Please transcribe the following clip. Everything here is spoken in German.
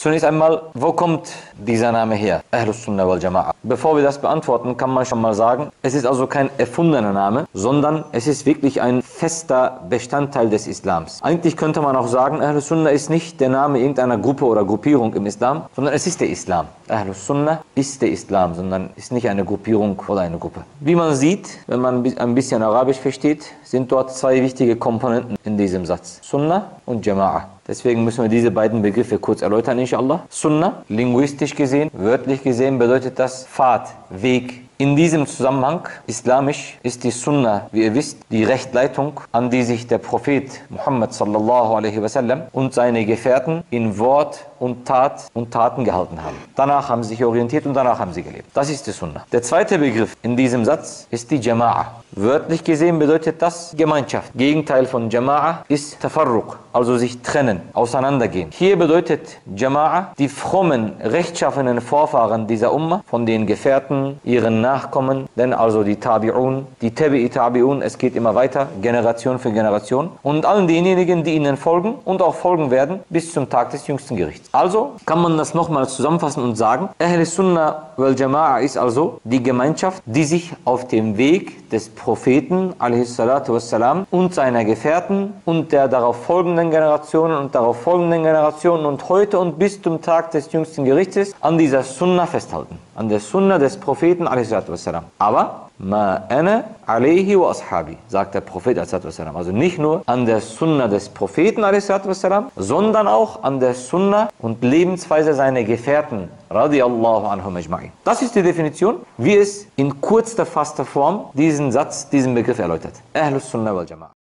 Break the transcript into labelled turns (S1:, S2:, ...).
S1: Zunächst einmal, wo kommt dieser Name her? Ahlus Sunnah wal Jama'a. Bevor wir das beantworten, kann man schon mal sagen, es ist also kein erfundener Name, sondern es ist wirklich ein fester Bestandteil des Islams. Eigentlich könnte man auch sagen, Ahlus Sunnah ist nicht der Name irgendeiner Gruppe oder Gruppierung im Islam, sondern es ist der Islam. Ahlus Sunnah ist der Islam, sondern ist nicht eine Gruppierung oder eine Gruppe. Wie man sieht, wenn man ein bisschen Arabisch versteht, sind dort zwei wichtige Komponenten in diesem Satz. Sunnah und Jama'a. Deswegen müssen wir diese beiden Begriffe kurz erläutern, inshallah. Sunnah, linguistisch gesehen, wörtlich gesehen, bedeutet das Pfad, Weg, in diesem Zusammenhang, islamisch, ist die Sunna, wie ihr wisst, die Rechtleitung, an die sich der Prophet Muhammad sallallahu alaihi wasallam und seine Gefährten in Wort und Tat und Taten gehalten haben. Danach haben sie sich orientiert und danach haben sie gelebt. Das ist die Sunna. Der zweite Begriff in diesem Satz ist die Jama'a. Wörtlich gesehen bedeutet das Gemeinschaft. Gegenteil von Jama'a ist Tafarruq, also sich trennen, auseinandergehen. Hier bedeutet Jama'a die frommen, rechtschaffenen Vorfahren dieser Umma, von den Gefährten, ihren Nachkommen, denn also die Tabi'un, die Tabi'i Tabi'un, es geht immer weiter, Generation für Generation und allen denjenigen, die ihnen folgen und auch folgen werden, bis zum Tag des jüngsten Gerichts. Also kann man das nochmal zusammenfassen und sagen, Ahl Sunnah wal Jama'a ist also die Gemeinschaft, die sich auf dem Weg des Propheten wassalam, und seiner Gefährten und der darauf folgenden Generationen und darauf folgenden Generationen und heute und bis zum Tag des jüngsten Gerichtes an dieser Sunnah festhalten. An der Sunnah des Propheten wassalam. Aber Ma ana alayhi wa ashabi, sagt der Prophet wassalam. Also nicht nur an der Sunnah des Propheten wassalam, sondern auch an der Sunnah und Lebensweise seiner Gefährten radiallahu anhum ajma'i. Das ist die Definition, wie es in kurzter, faster Form diesen Satz, diesen Begriff erläutert. Ahlus Sunnah wal Jama'a.